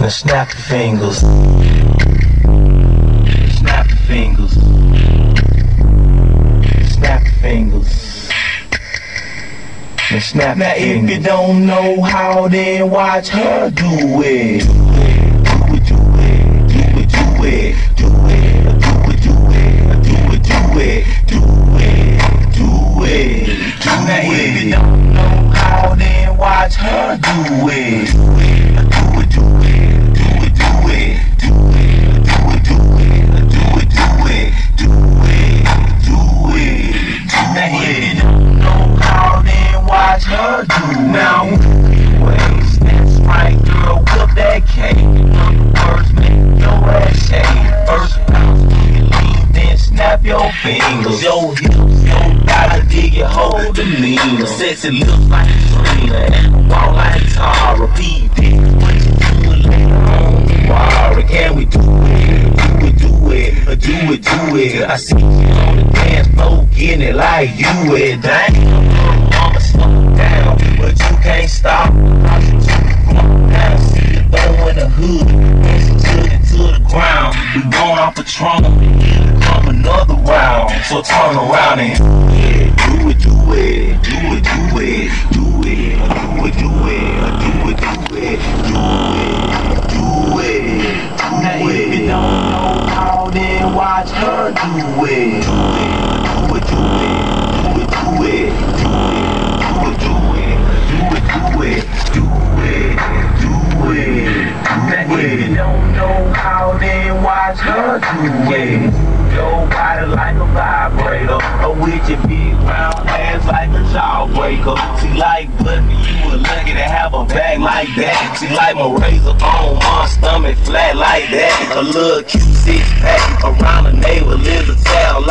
Now snap your fingers. Snap your fingers. Snap your fingers. Now snap Now if you don't know how, then watch her do it. Do it, do it, do it, do it, do it, do it, do it, do it, do it, do it, do it, do Now if you don't know how, then watch her do it. It. don't know then watch her do. Now, ways, that's right, girl, whip that cake. First, make your ass shake. First, bounce to your lean, then snap your fingers. Your hips, your body, dig your whole demeanor. Sexy lips like Trina, and walk like Tara. P.P. it, do it. I see you on the dance floor, getting it like you it. Damn, mama, slow down, but you can't stop. I see you throwing the hood, it to the ground. We going off a trunk, come another round. So turn around and watch her do it. Do it, do it, do it, do it, do it, do it, do it, do it, do it, do it. Don't know how, then watch her do it. Your body like a vibrator, or with your big round ass like a jawbreaker. She like butter, you were lucky to have back like that. She like my razor bone, my stomach flat like that. A little cute six pack around the neighbor, lives a tap